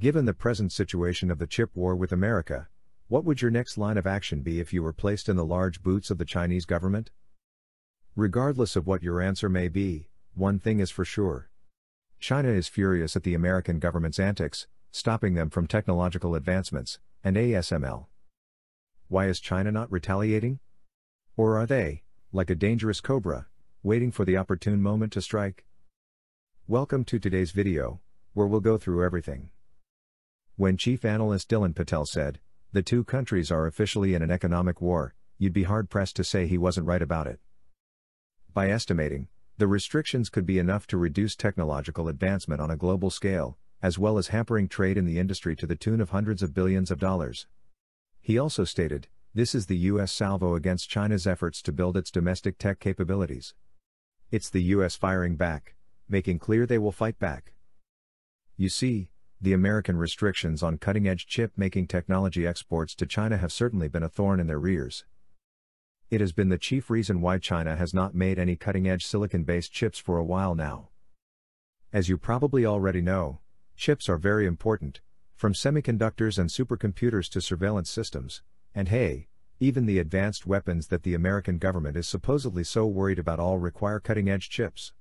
Given the present situation of the chip war with America, what would your next line of action be if you were placed in the large boots of the Chinese government? Regardless of what your answer may be, one thing is for sure. China is furious at the American government's antics, stopping them from technological advancements, and ASML. Why is China not retaliating? Or are they, like a dangerous cobra, waiting for the opportune moment to strike? Welcome to today's video, where we'll go through everything. When Chief Analyst Dylan Patel said, the two countries are officially in an economic war, you'd be hard pressed to say he wasn't right about it. By estimating, the restrictions could be enough to reduce technological advancement on a global scale, as well as hampering trade in the industry to the tune of hundreds of billions of dollars. He also stated, this is the US salvo against China's efforts to build its domestic tech capabilities. It's the US firing back, making clear they will fight back. You see, the American restrictions on cutting edge chip making technology exports to China have certainly been a thorn in their rears. It has been the chief reason why China has not made any cutting edge silicon based chips for a while now. As you probably already know, chips are very important, from semiconductors and supercomputers to surveillance systems, and hey, even the advanced weapons that the American government is supposedly so worried about all require cutting edge chips.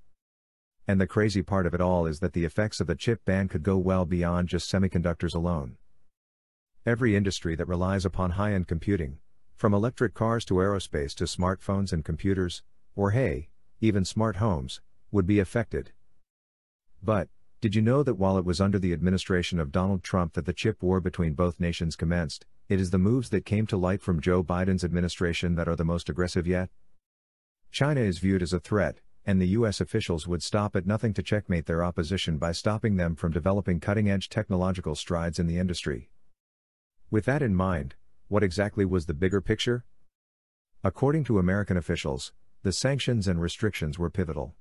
And the crazy part of it all is that the effects of the chip ban could go well beyond just semiconductors alone. Every industry that relies upon high end computing, from electric cars to aerospace to smartphones and computers, or hey, even smart homes, would be affected. But, did you know that while it was under the administration of Donald Trump that the chip war between both nations commenced, it is the moves that came to light from Joe Biden's administration that are the most aggressive yet? China is viewed as a threat, and the US officials would stop at nothing to checkmate their opposition by stopping them from developing cutting edge technological strides in the industry. With that in mind, what exactly was the bigger picture? According to American officials, the sanctions and restrictions were pivotal.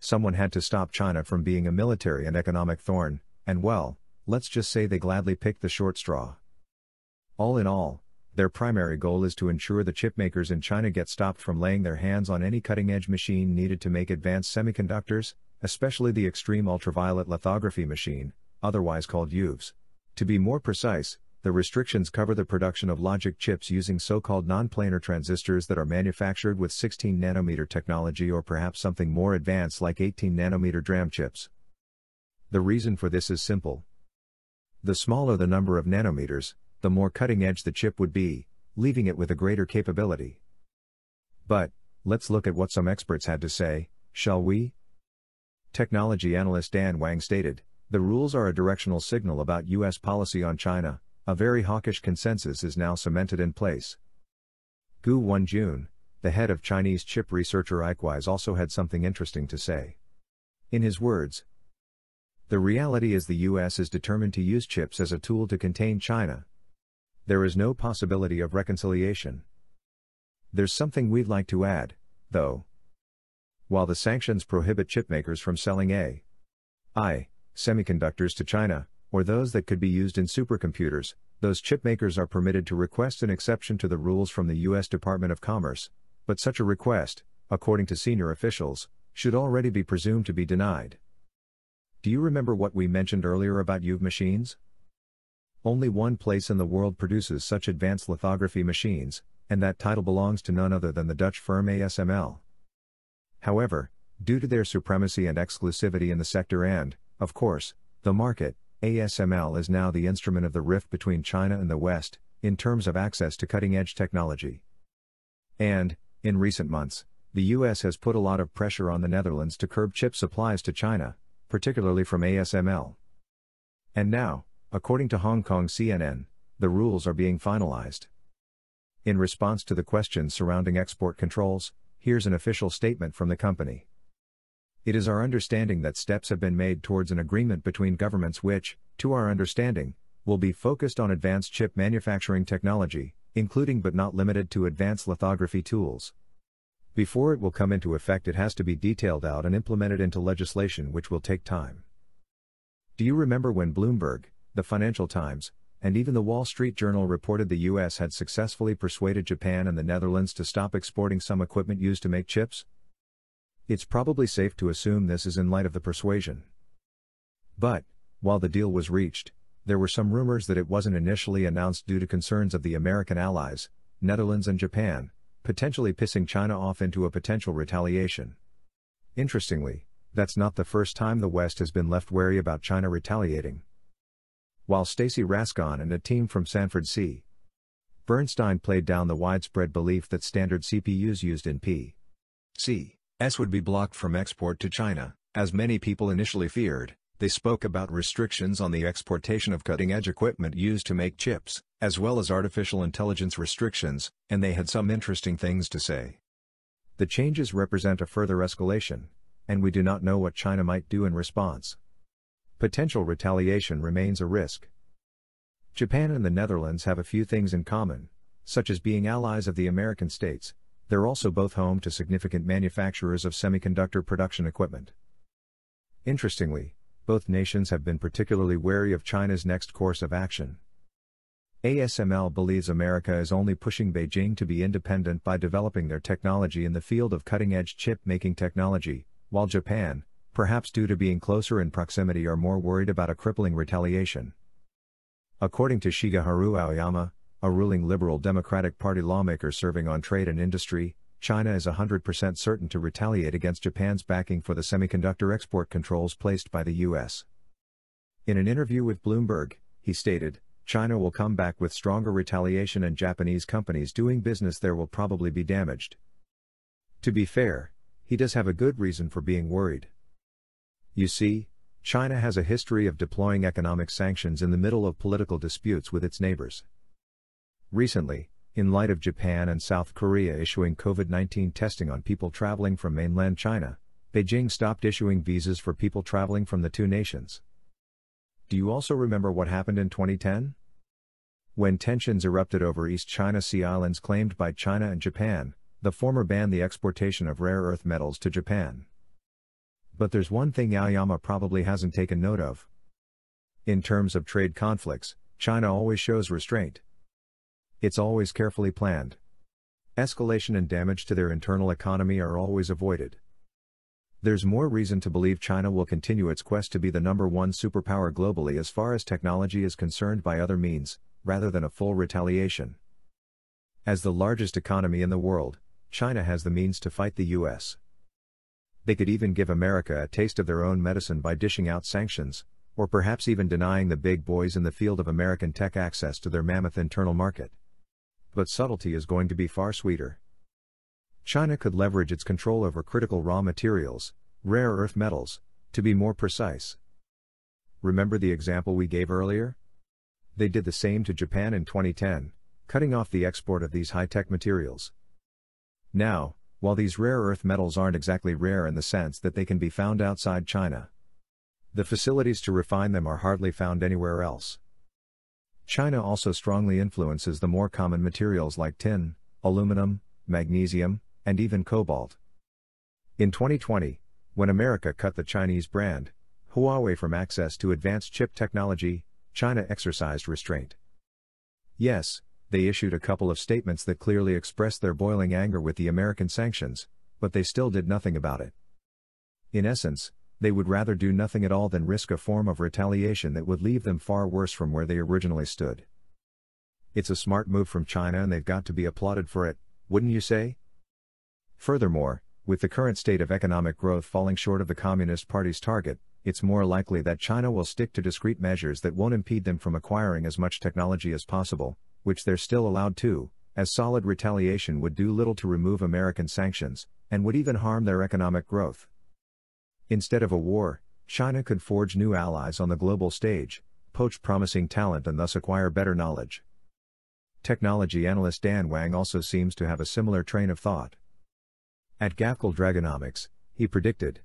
Someone had to stop China from being a military and economic thorn, and well, let's just say they gladly picked the short straw. All in all, their primary goal is to ensure the chipmakers in China get stopped from laying their hands on any cutting edge machine needed to make advanced semiconductors, especially the extreme ultraviolet lithography machine, otherwise called EUVs. To be more precise, the restrictions cover the production of logic chips using so called non planar transistors that are manufactured with 16 nanometer technology or perhaps something more advanced like 18 nanometer DRAM chips. The reason for this is simple. The smaller the number of nanometers, the more cutting edge the chip would be, leaving it with a greater capability. But, let's look at what some experts had to say, shall we? Technology analyst Dan Wang stated The rules are a directional signal about U.S. policy on China, a very hawkish consensus is now cemented in place. Gu Wenjun, the head of Chinese chip researcher ICwise, also had something interesting to say. In his words, the reality is the US is determined to use chips as a tool to contain China, there is no possibility of reconciliation. There's something we'd like to add, though. While the sanctions prohibit chipmakers from selling A. I. semiconductors to China, or those that could be used in supercomputers, those chipmakers are permitted to request an exception to the rules from the U.S. Department of Commerce, but such a request, according to senior officials, should already be presumed to be denied. Do you remember what we mentioned earlier about EUV machines? Only one place in the world produces such advanced lithography machines, and that title belongs to none other than the Dutch firm ASML. However, due to their supremacy and exclusivity in the sector and, of course, the market, ASML is now the instrument of the rift between China and the West, in terms of access to cutting edge technology. And, in recent months, the US has put a lot of pressure on the Netherlands to curb chip supplies to China, particularly from ASML. And now, According to Hong Kong CNN, the rules are being finalized. In response to the questions surrounding export controls, here's an official statement from the company. It is our understanding that steps have been made towards an agreement between governments which, to our understanding, will be focused on advanced chip manufacturing technology, including but not limited to advanced lithography tools. Before it will come into effect, it has to be detailed out and implemented into legislation, which will take time. Do you remember when Bloomberg, the Financial Times, and even the Wall Street Journal reported the US had successfully persuaded Japan and the Netherlands to stop exporting some equipment used to make chips? It's probably safe to assume this is in light of the persuasion. But, While the deal was reached, there were some rumors that it wasn't initially announced due to concerns of the American allies, Netherlands and Japan, potentially pissing China off into a potential retaliation. Interestingly, that's not the first time the West has been left wary about China retaliating. While Stacy Rasgon and a team from Sanford C. Bernstein played down the widespread belief that standard CPUs used in P. C. S would be blocked from export to China, as many people initially feared, they spoke about restrictions on the exportation of cutting-edge equipment used to make chips, as well as artificial intelligence restrictions, and they had some interesting things to say. The changes represent a further escalation, and we do not know what China might do in response. Potential retaliation remains a risk. Japan and the Netherlands have a few things in common, such as being allies of the American states, they're also both home to significant manufacturers of semiconductor production equipment. Interestingly, both nations have been particularly wary of China's next course of action. ASML believes America is only pushing Beijing to be independent by developing their technology in the field of cutting edge chip making technology, while Japan, perhaps due to being closer in proximity, are more worried about a crippling retaliation. According to Shigeharu Aoyama, a ruling Liberal Democratic Party lawmaker serving on trade and industry, China is 100% certain to retaliate against Japan's backing for the semiconductor export controls placed by the U.S. In an interview with Bloomberg, he stated, China will come back with stronger retaliation and Japanese companies doing business there will probably be damaged. To be fair, he does have a good reason for being worried. You see, China has a history of deploying economic sanctions in the middle of political disputes with its neighbors. Recently, in light of Japan and South Korea issuing COVID 19 testing on people traveling from mainland China, Beijing stopped issuing visas for people traveling from the two nations. Do you also remember what happened in 2010? When tensions erupted over East China Sea islands claimed by China and Japan, the former banned the exportation of rare earth metals to Japan. But there's one thing Aoyama probably hasn't taken note of. In terms of trade conflicts, China always shows restraint. It's always carefully planned. Escalation and damage to their internal economy are always avoided. There's more reason to believe China will continue its quest to be the number one superpower globally as far as technology is concerned by other means, rather than a full retaliation. As the largest economy in the world, China has the means to fight the US. They could even give America a taste of their own medicine by dishing out sanctions, or perhaps even denying the big boys in the field of American tech access to their mammoth internal market. But subtlety is going to be far sweeter. China could leverage its control over critical raw materials, rare earth metals, to be more precise. Remember the example we gave earlier? They did the same to Japan in 2010, cutting off the export of these high tech materials. Now, while these rare earth metals aren't exactly rare in the sense that they can be found outside China. The facilities to refine them are hardly found anywhere else. China also strongly influences the more common materials like tin, aluminum, magnesium, and even cobalt. In 2020, when America cut the Chinese brand, Huawei from access to advanced chip technology, China exercised restraint. Yes, they issued a couple of statements that clearly expressed their boiling anger with the American sanctions, but they still did nothing about it. In essence, they would rather do nothing at all than risk a form of retaliation that would leave them far worse from where they originally stood. It's a smart move from China and they've got to be applauded for it, wouldn't you say? Furthermore, with the current state of economic growth falling short of the Communist Party's target, it's more likely that China will stick to discrete measures that won't impede them from acquiring as much technology as possible, which they're still allowed to, as solid retaliation would do little to remove American sanctions, and would even harm their economic growth. Instead of a war, China could forge new allies on the global stage, poach promising talent and thus acquire better knowledge. Technology analyst Dan Wang also seems to have a similar train of thought. At Gavekal Dragonomics, he predicted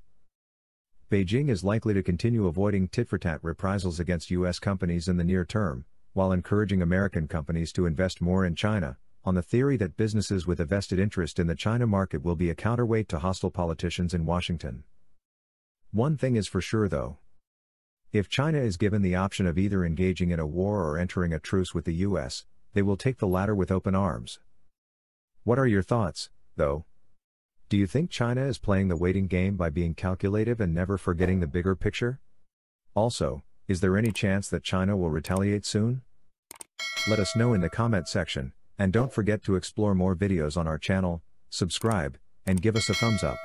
Beijing is likely to continue avoiding tit for tat reprisals against U.S. companies in the near term, while encouraging American companies to invest more in China, on the theory that businesses with a vested interest in the China market will be a counterweight to hostile politicians in Washington. One thing is for sure though. If China is given the option of either engaging in a war or entering a truce with the US, they will take the latter with open arms. What are your thoughts, though? Do you think China is playing the waiting game by being calculative and never forgetting the bigger picture? Also, Is there any chance that China will retaliate soon? Let us know in the comment section, and don't forget to explore more videos on our channel, subscribe, and give us a thumbs up.